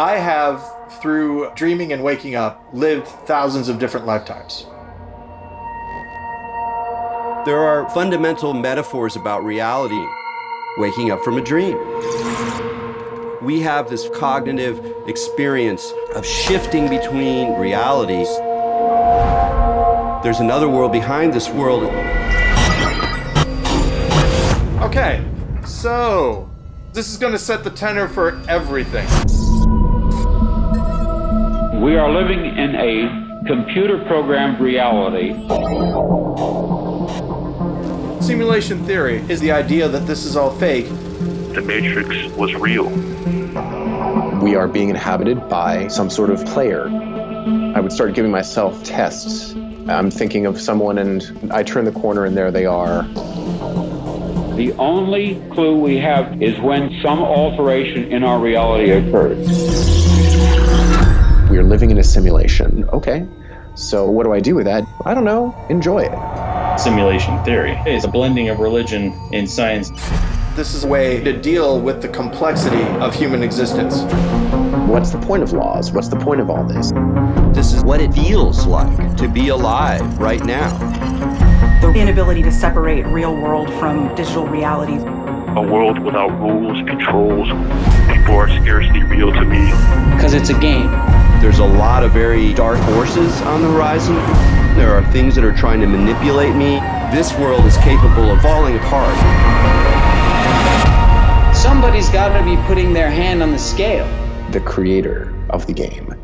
I have, through dreaming and waking up, lived thousands of different lifetimes. There are fundamental metaphors about reality, waking up from a dream. We have this cognitive experience of shifting between realities. There's another world behind this world. Okay, so this is going to set the tenor for everything. We are living in a computer programmed reality. Simulation theory is the idea that this is all fake. The Matrix was real. We are being inhabited by some sort of player. I would start giving myself tests. I'm thinking of someone and I turn the corner and there they are. The only clue we have is when some alteration in our reality occurs. We are living in a simulation. Okay. So what do I do with that? I don't know. Enjoy it. Simulation theory is a blending of religion and science. This is a way to deal with the complexity of human existence. What's the point of laws? What's the point of all this? This is what it feels like to be alive right now. The inability to separate real world from digital reality. A world without rules, controls. People are scarcely real to me. Because it's a game. There's a lot of very dark forces on the horizon. There are things that are trying to manipulate me. This world is capable of falling apart. Somebody's got to be putting their hand on the scale. The creator of the game.